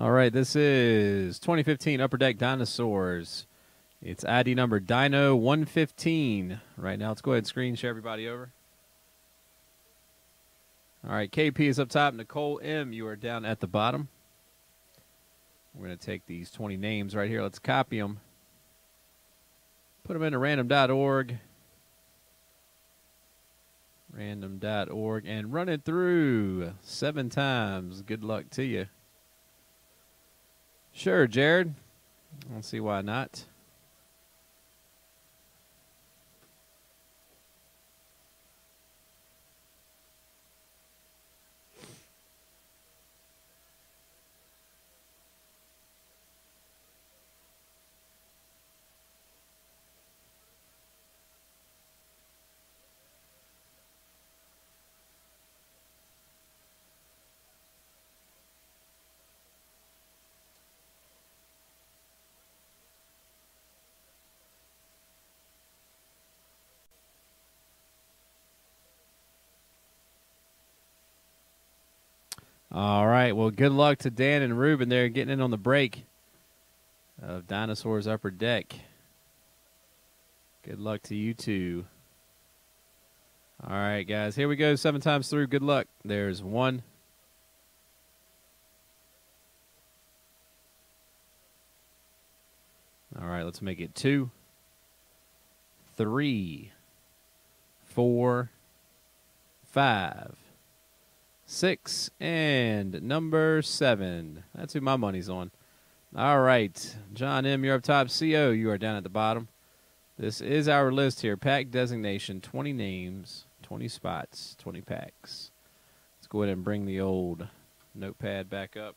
All right, this is 2015 Upper Deck Dinosaurs. It's ID number Dino 115. Right now, let's go ahead and screen share everybody over. All right, KP is up top. Nicole M, you are down at the bottom. We're going to take these 20 names right here. Let's copy them. Put them into random.org. Random.org and run it through seven times. Good luck to you. Sure, Jared. I don't see why not. All right. Well, good luck to Dan and Ruben there getting in on the break of Dinosaurs Upper Deck. Good luck to you two. All right, guys. Here we go. Seven times through. Good luck. There's one. All right, let's make it two, three, four, five six, and number seven. That's who my money's on. All right, John M., you're up top. CO, you are down at the bottom. This is our list here. Pack designation 20 names, 20 spots, 20 packs. Let's go ahead and bring the old notepad back up.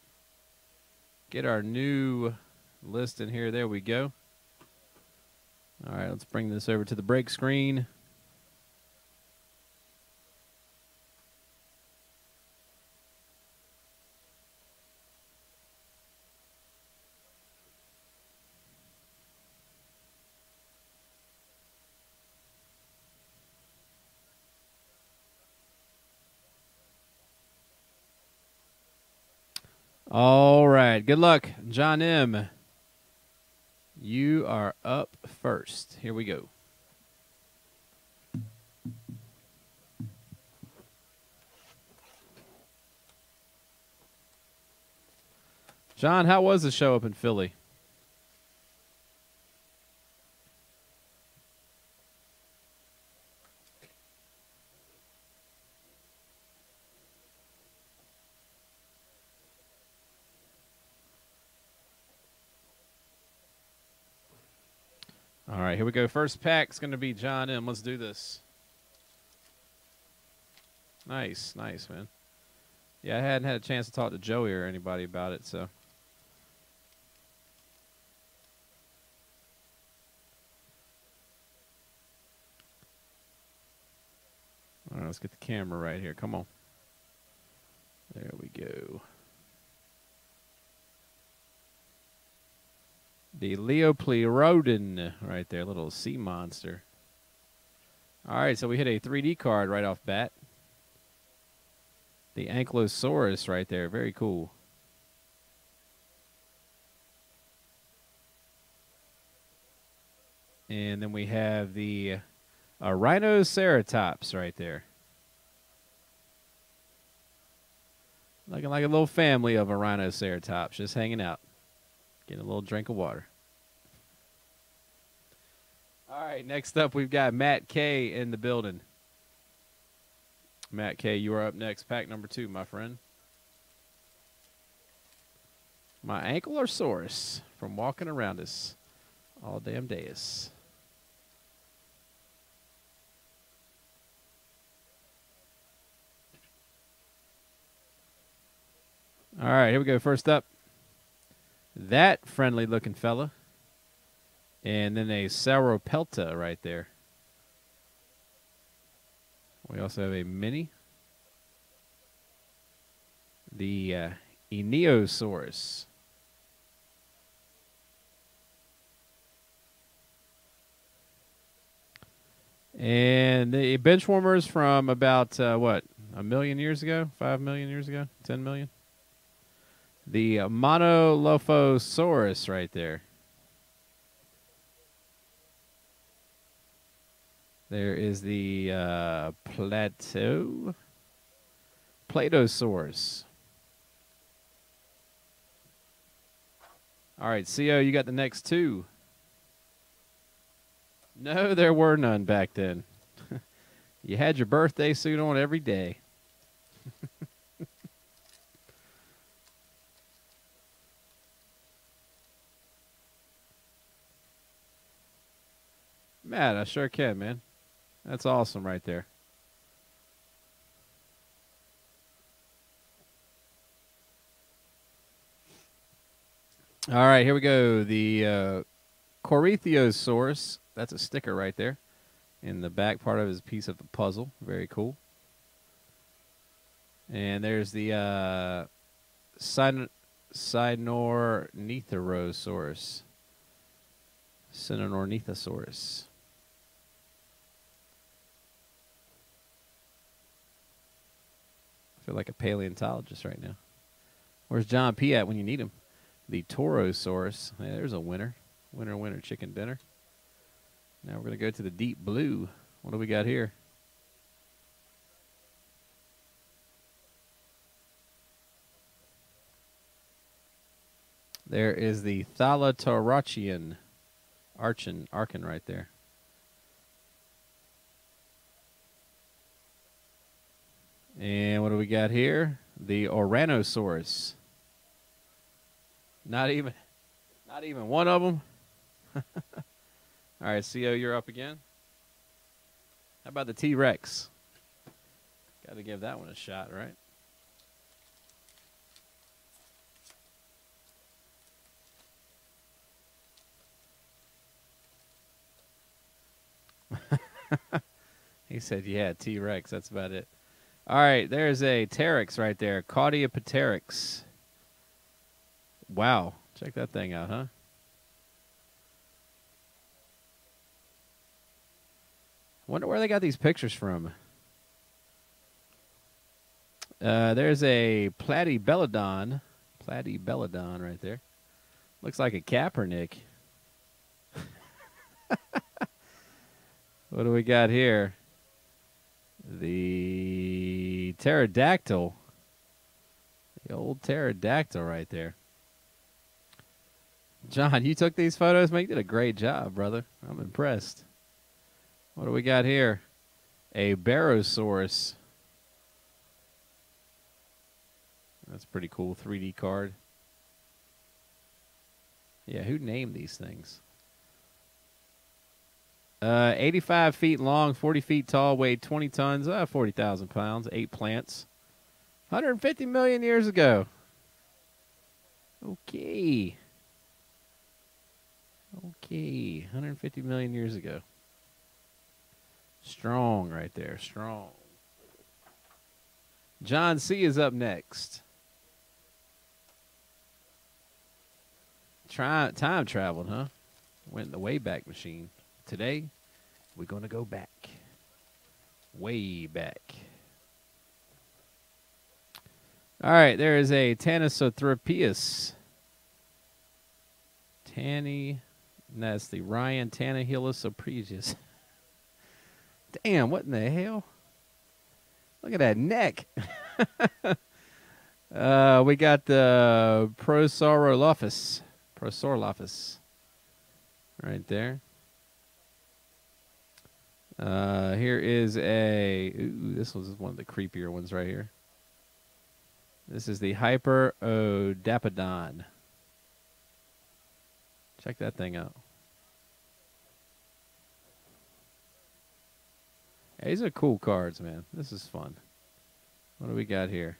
Get our new list in here. There we go. All right, let's bring this over to the break screen. All right. Good luck, John M. You are up first. Here we go. John, how was the show up in Philly? All right, here we go. First pack's going to be John M. Let's do this. Nice, nice, man. Yeah, I hadn't had a chance to talk to Joey or anybody about it, so. All right, let's get the camera right here. Come on. There we go. The Liopleurodon right there, little sea monster. All right, so we hit a 3D card right off bat. The Ankylosaurus right there, very cool. And then we have the uh, Rhinoceratops right there. Looking like a little family of a Rhinoceratops just hanging out. Getting a little drink of water. All right, next up we've got Matt K in the building. Matt K, you are up next. Pack number two, my friend. My Ankylosaurus from walking around us all damn days. All right, here we go. First up, that friendly looking fella. And then a Sauropelta right there. We also have a mini. The uh, Eneosaurus. And the bench warmers from about, uh, what, a million years ago? Five million years ago? Ten million? The Monolophosaurus right there. There is the uh, Plateau. Platosaurus. All right, CO, you got the next two. No, there were none back then. you had your birthday suit on every day. Matt, I sure can, man. That's awesome right there. All right, here we go. The uh, Corythosaurus. That's a sticker right there. In the back part of his piece of the puzzle. Very cool. And there's the uh, Syn- Sinornithosaurus. Sinornithosaurus. I feel like a paleontologist right now. Where's John P at when you need him? The Torosaurus. Hey, there's a winner. Winner, winner, chicken dinner. Now we're going to go to the deep blue. What do we got here? There is the Thalatorochian Archon, Archon right there. And what do we got here? The Ouranosaurus. Not even, not even one of them. All right, CO, you're up again. How about the T Rex? Got to give that one a shot, right? he said, "Yeah, T Rex. That's about it." All right, there's a Teryx right there, Cardiopteryx. Wow, check that thing out, huh? Wonder where they got these pictures from. Uh, there's a Platybelodon, Platybelodon right there. Looks like a Kaepernick. what do we got here? The pterodactyl. The old pterodactyl right there. John, you took these photos, man. You did a great job, brother. I'm impressed. What do we got here? A Barosaurus. That's pretty cool. 3D card. Yeah, who named these things? Uh, 85 feet long, 40 feet tall, weighed 20 tons, uh, 40,000 pounds, eight plants. 150 million years ago. Okay. Okay, 150 million years ago. Strong right there, strong. John C is up next. Try time traveled, huh? Went in the Wayback Machine. Today, we're going to go back. Way back. All right, there is a Tanystropheus. Tanny, that's the Ryan Tannahillosopregus. Damn, what in the hell? Look at that neck. uh, we got the Prosaurolophus. Prosaurolophus. Right there. Uh, here is a. Ooh, this was one of the creepier ones right here. This is the Hyperodapedon. Check that thing out. These are cool cards, man. This is fun. What do we got here?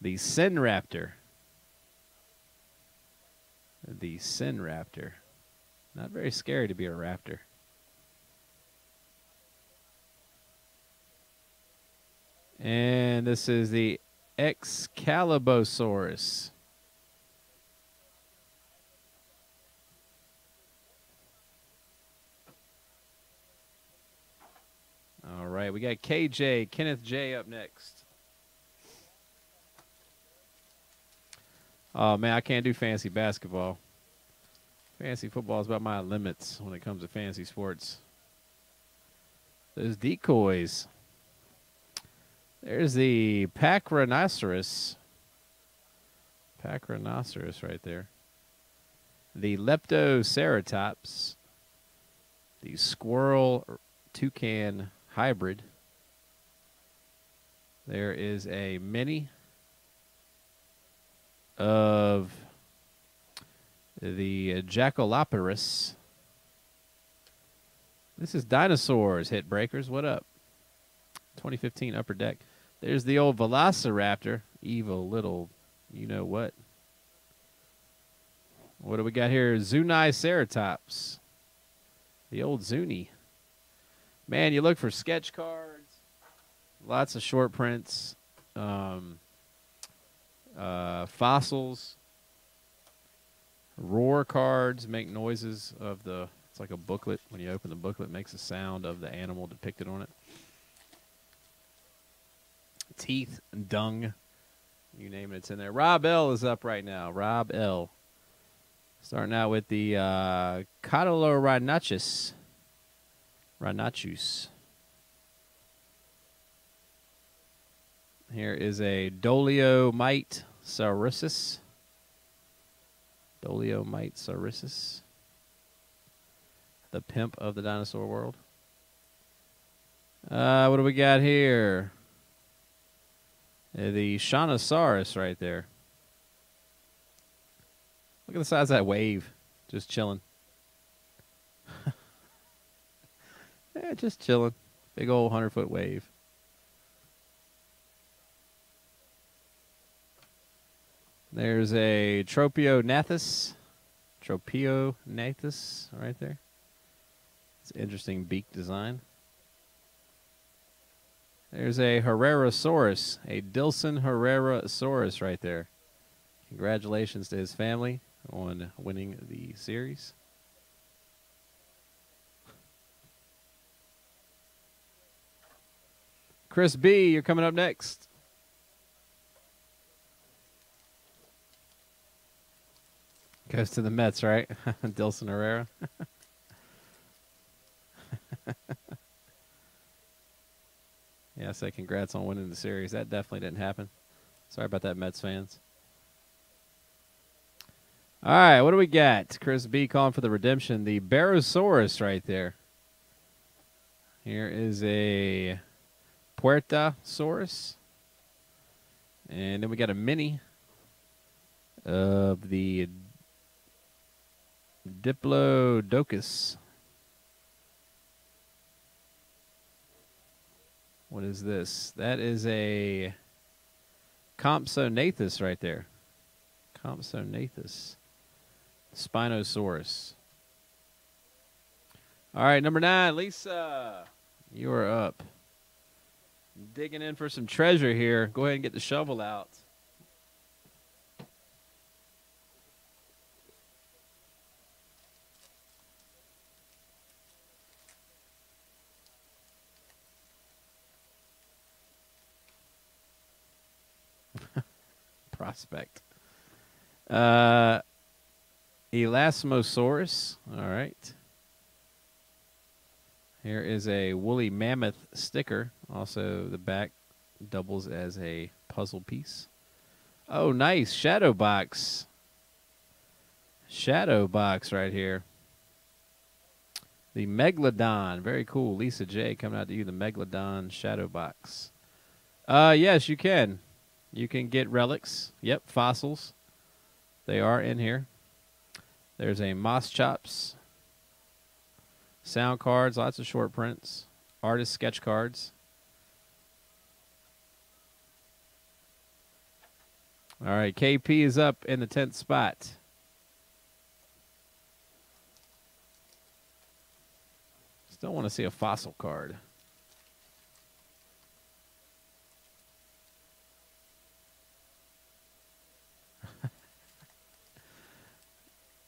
The Sinraptor. The Sinraptor. Not very scary to be a raptor. And this is the Excalibosaurus. All right, we got KJ, Kenneth J up next. Oh man, I can't do fancy basketball. Fancy football is about my limits when it comes to fancy sports. Those decoys. There's the Pachyrhinosaurus. Pack rhinoceros right there. The leptoceratops. The squirrel toucan hybrid. There is a mini of the Jackaloperis. This is Dinosaurs Hit Breakers. What up? 2015 Upper Deck. There's the old Velociraptor. Evil little, you know what. What do we got here? Zuniceratops. The old Zuni. Man, you look for sketch cards. Lots of short prints. Um, uh, fossils. Roar cards make noises of the. It's like a booklet. When you open the booklet, makes a sound of the animal depicted on it. Teeth, dung, you name it, it's in there. Rob L is up right now. Rob L. Starting out with the uh, Rhinachus. Rhinachus. Here is a Doliomite saurissus. Doliomite saurissus. The pimp of the dinosaur world. Uh, what do we got here? Uh, the Shonisaurus right there. Look at the size of that wave. Just chilling. yeah, just chilling. Big old 100 foot wave. There's a Tropeognathus. Tropeognathus right there. It's interesting beak design. There's a Herrerasaurus, a Dilson Herrerasaurus right there. Congratulations to his family on winning the series. Chris B, you're coming up next. Goes to the Mets, right? Dilson Herrera. yeah, say congrats on winning the series. That definitely didn't happen. Sorry about that, Mets fans. All right, what do we got? Chris B calling for the redemption. The Barosaurus right there. Here is a Puertasaurus. And then we got a mini of the Diplodocus. What is this? That is a Compsognathus right there. Compsognathus. Spinosaurus. All right, number nine, Lisa. You are up. Digging in for some treasure here. Go ahead and get the shovel out. Prospect. Uh, Elasmosaurus. All right. Here is a woolly mammoth sticker. Also, the back doubles as a puzzle piece. Oh, nice. Shadow box. Shadow box right here. The Megalodon. Very cool. Lisa J coming out to you. The Megalodon Shadow box. Uh, yes, you can. You can get relics. Yep, fossils. They are in here. There's a Moschops. Sound cards, lots of short prints. Artist sketch cards. All right, KP is up in the 10th spot. Still want to see a fossil card.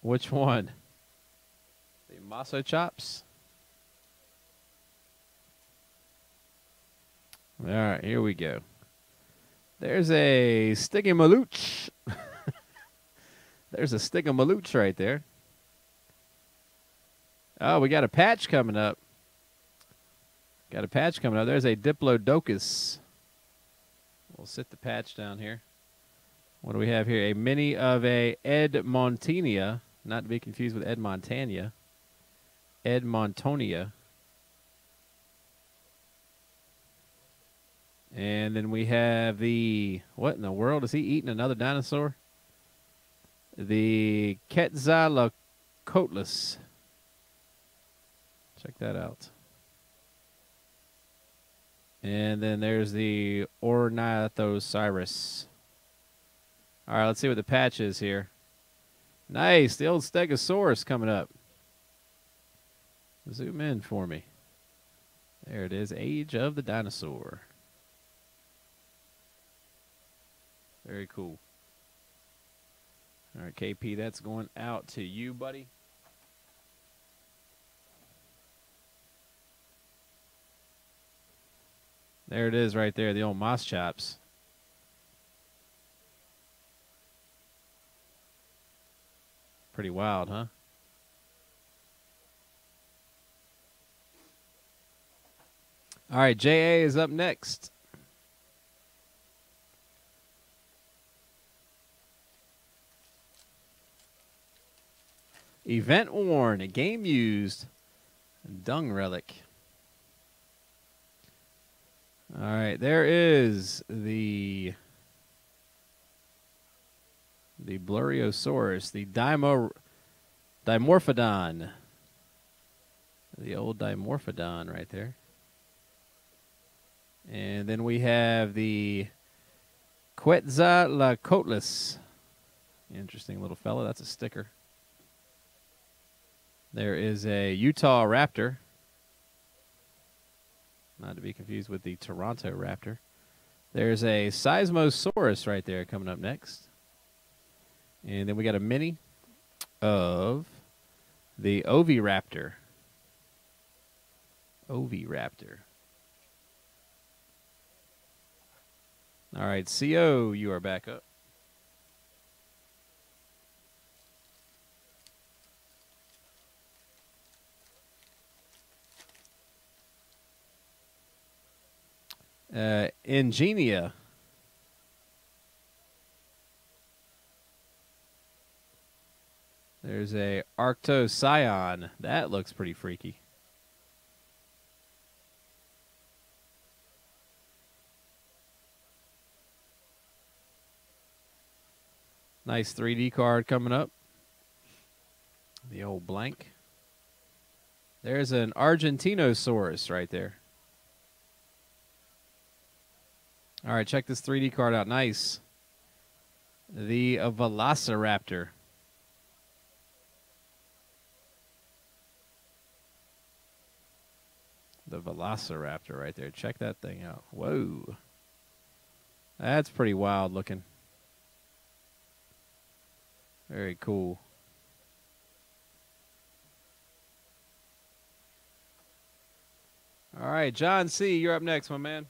Which one? The Masochops? All right, here we go. There's a Stygimoloch. There's a Stigamalooch right there. Oh, we got a patch coming up. Got a patch coming up. There's a Diplodocus. We'll sit the patch down here. What do we have here? A mini of a Edmontonia, not to be confused with Edmontania. Edmontonia. And then we have the what in the world is he eating another dinosaur? The Quetzalcoatlus. Check that out. And then there's the Ornithoceras. All right, let's see what the patch is here. Nice, the old Stegosaurus coming up. Zoom in for me. There it is, Age of the Dinosaur. Very cool. All right, KP, that's going out to you, buddy. There it is right there, the old Moschops. Pretty wild, huh? All right, JA is up next. Event worn, a game used, dung relic. All right, there is the the Bluriosaurus, the Dimo, Dimorphodon. The old Dimorphodon right there. And then we have the Quetzalcoatlus. Interesting little fella. That's a sticker. There is a Utah Raptor. Not to be confused with the Toronto Raptor. There's a Seismosaurus right there coming up next. And then we got a mini of the Oviraptor. Oviraptor. All right, CO, you are back up. Uh, Ingenia. There's a Arctocyon. That looks pretty freaky. Nice 3D card coming up. The old blank. There's an Argentinosaurus right there. All right, check this 3D card out. Nice. The Velociraptor. The Velociraptor right there. Check that thing out. Whoa. That's pretty wild looking. Very cool. All right, John C., you're up next, my man.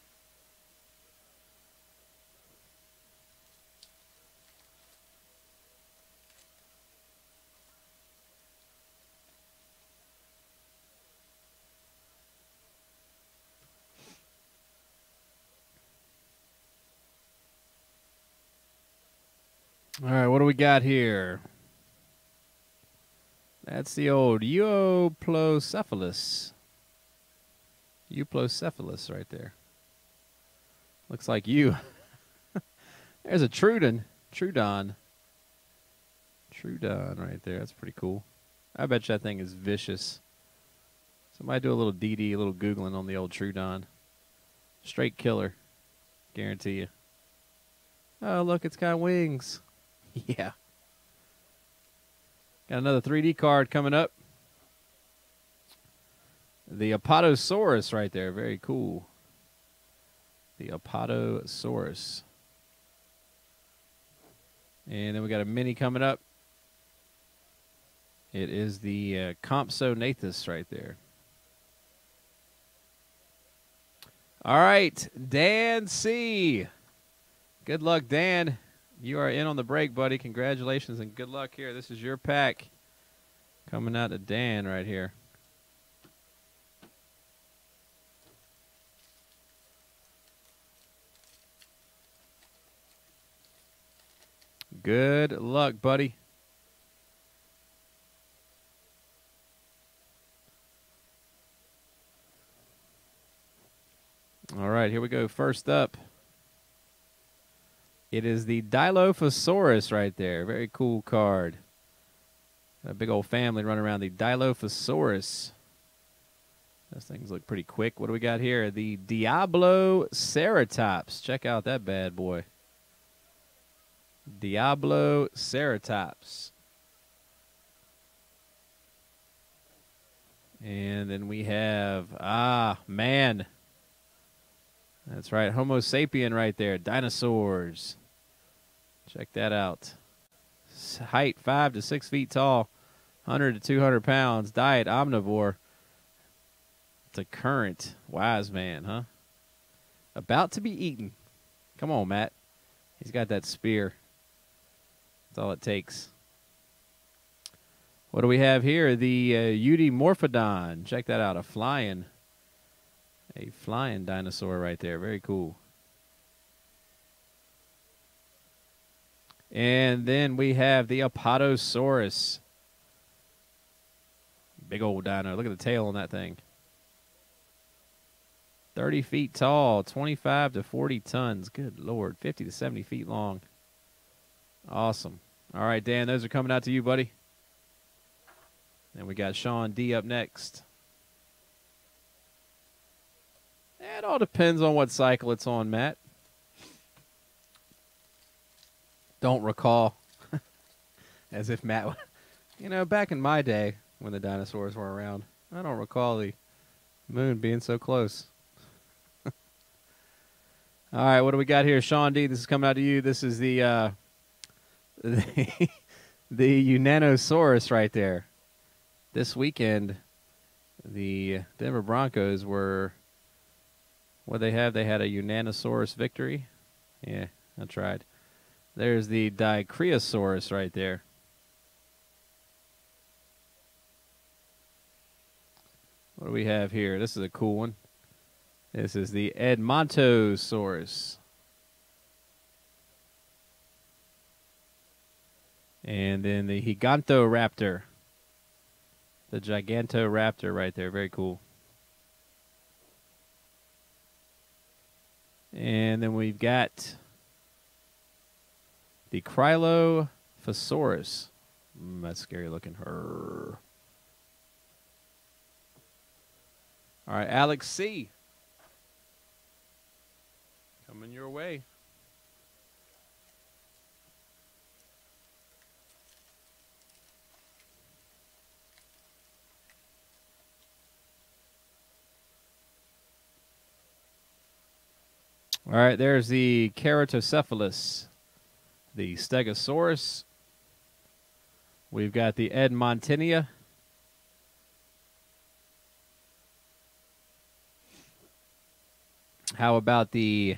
All right, what do we got here? That's the old Euoplocephalus. Euoplocephalus right there. Looks like you. There's a Troodon. Troodon. Troodon right there. That's pretty cool. I bet you that thing is vicious. Somebody do a little DD, a little Googling on the old Troodon. Straight killer. Guarantee you. Oh, look, it's got wings. Yeah. Got another 3D card coming up. The Apatosaurus right there. Very cool. The Apatosaurus. And then we got a mini coming up. It is the uh, Compsognathus right there. All right, Dan C. Good luck, Dan. You are in on the break, buddy. Congratulations and good luck here. This is your pack coming out to Dan right here. Good luck, buddy. All right, here we go. First up, it is the Dilophosaurus right there. Very cool card. A big old family running around the Dilophosaurus. Those things look pretty quick. What do we got here? The Diabloceratops. Check out that bad boy. Diabloceratops. And then we have, ah, man. That's right, Homo sapien right there. Dinosaurs. Check that out. Height five to six feet tall, 100 to 200 pounds. Diet omnivore. It's a current wise man, huh? About to be eaten. Come on, Matt. He's got that spear. That's all it takes. What do we have here? The uh, Eudimorphodon. Check that out. A flying a flying dinosaur right there. Very cool. And then we have the Apatosaurus. Big old dino. Look at the tail on that thing. 30 feet tall, 25 to 40 tons. Good Lord. 50 to 70 feet long. Awesome. All right, Dan, those are coming out to you, buddy. And we got Sean D up next. It all depends on what cycle it's on, Matt. Don't recall. As if Matt, you know, back in my day when the dinosaurs were around, I don't recall the moon being so close. all right, what do we got here? Sean D, this is coming out to you. This is the uh, the, the Unanosaurus right there. This weekend, the Denver Broncos were what they have? They had a Unanosaurus victory. Yeah, I tried. There's the Dicraeosaurus right there. What do we have here? This is a cool one. This is the Edmontosaurus. And then the Gigantoraptor. The Gigantoraptor right there. Very cool. And then we've got the Cryolophosaurus. Mm, that's scary looking. Her. All right, Alex C. Coming your way. All right, there's the Keratocephalus, the Stegosaurus. We've got the Edmontonia. How about the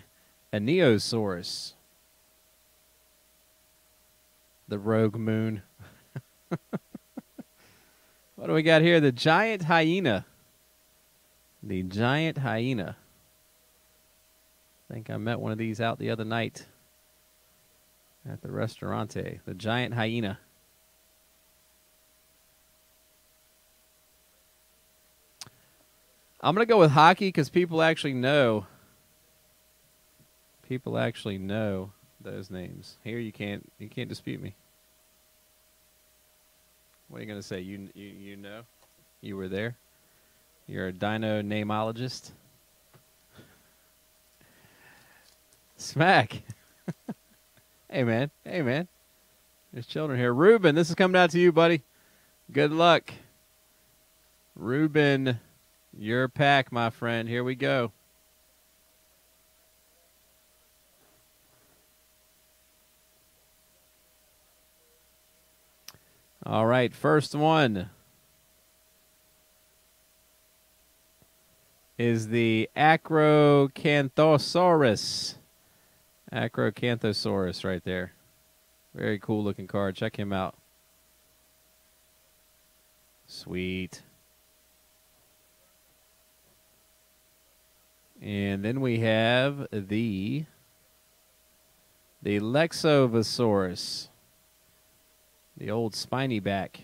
Aneosaurus? The Rogue Moon. what do we got here? The Giant Hyena. The Giant Hyena. I think I met one of these out the other night at the restaurante. The giant hyena. I'm going to go with hockey because people actually know. People actually know those names. Here you can't you can't dispute me. What are you going to say? You, you you know? You were there? You're a dino namologist? Smack. hey, man. Hey, man. There's children here. Ruben, this is coming out to you, buddy. Good luck. Ruben, your pack, my friend. Here we go. All right, first one is the Acrocanthosaurus. Acrocanthosaurus right there. Very cool looking card. Check him out. Sweet. And then we have the the Lexovisaurus. The old spiny back.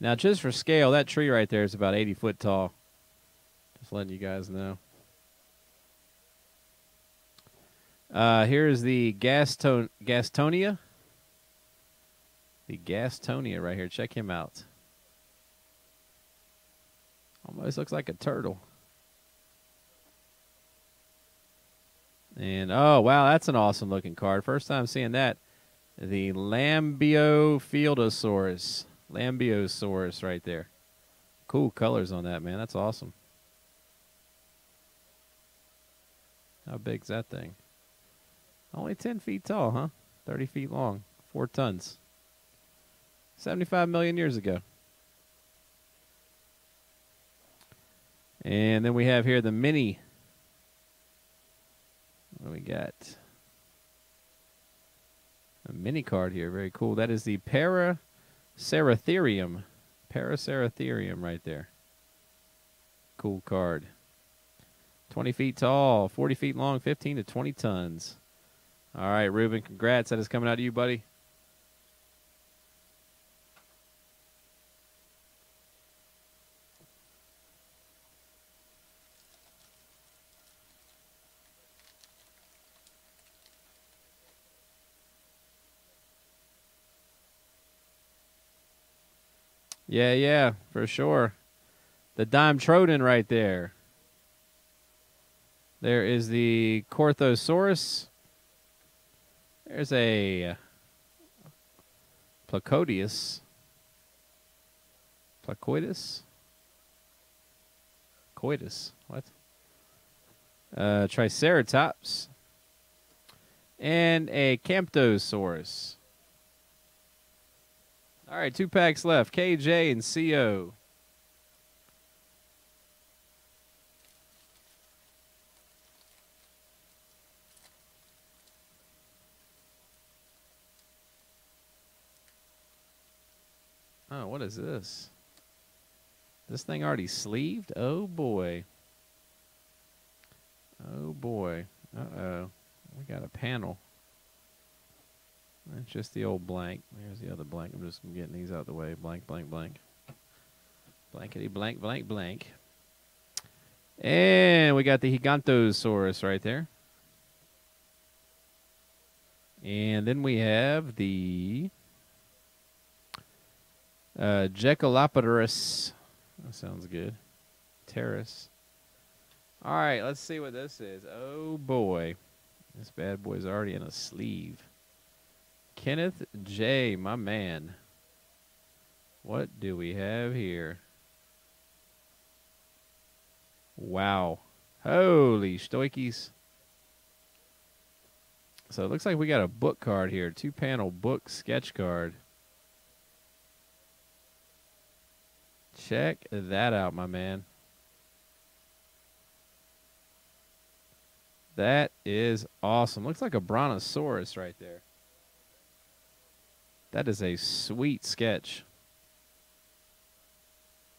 Now, just for scale, that tree right there is about 80 foot tall. Letting you guys know. Uh, here's the Gaston- Gastonia. The Gastonia right here. Check him out. Almost looks like a turtle. And oh wow, that's an awesome looking card. First time seeing that. The Lambeofieldosaurus. Lambeosaurus right there. Cool colors on that, man. That's awesome. How big's that thing? Only 10 feet tall, huh? 30 feet long. 4 tons. 75 million years ago. And then we have here the mini. What do we got? A mini card here. Very cool. That is the Paraceratherium. Paraceratherium right there. Cool card. 20 feet tall, 40 feet long, 15 to 20 tons. All right, Ruben, congrats. That is coming out to you, buddy. Yeah, yeah, for sure. The Dimetrodon right there. There is the Corthosaurus. There's a Placodius. Placoidus? Coitus. What? Uh, Triceratops. And a Camptosaurus. All right, two packs left. KJ and CO. what is this? This thing already sleeved? Oh boy. Oh boy. Uh oh. We got a panel. That's just the old blank. There's the other blank. I'm just getting these out of the way. Blank, blank, blank. Blankety blank, blank, blank. And we got the Gigantosaurus right there. And then we have the uh, That sounds good. Terrace. All right, let's see what this is. Oh boy. This bad boy's already in a sleeve. Kenneth J, my man. What do we have here? Wow. Holy stoikies. So it looks like we got a book card here. Two panel book sketch card. Check that out, my man. That is awesome. Looks like a brontosaurus right there. That is a sweet sketch.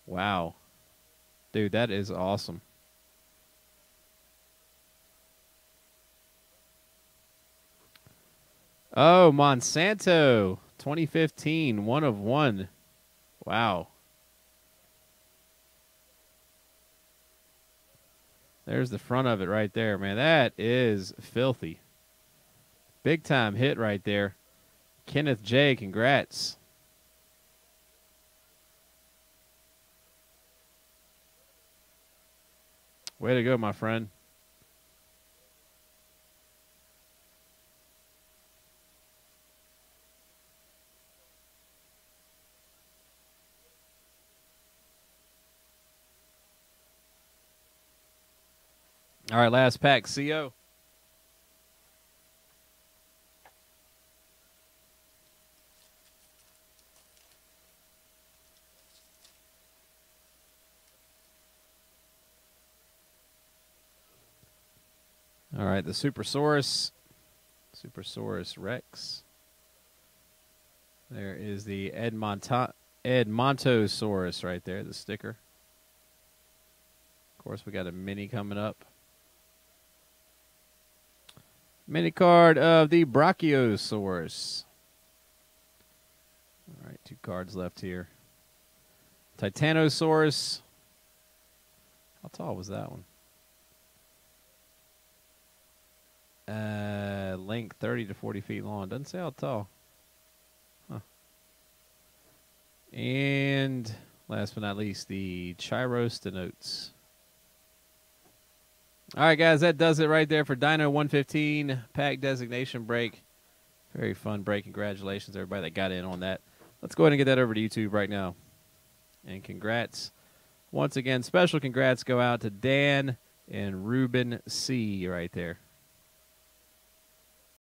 Wow. Dude, that is awesome. Oh, Monsanto 2015, one of one. Wow. There's the front of it right there, man. That is filthy. Big time hit right there. Kenneth J, congrats. Way to go, my friend. All right, last pack, CO. All right, the Supersaurus, Supersaurus Rex. There is the Edmonto- Edmontosaurus right there, the sticker. Of course, we got a mini coming up. Mini card of the Brachiosaurus. All right, two cards left here. Titanosaurus. How tall was that one? Uh, length 30 to 40 feet long. Doesn't say how tall. Huh. And last but not least, the Chirostenotes. All right, guys, that does it right there for Dino 115 pack designation break. Very fun break. Congratulations, everybody that got in on that. Let's go ahead and get that over to YouTube right now. And congrats. Once again, special congrats go out to Dan and Ruben C. right there.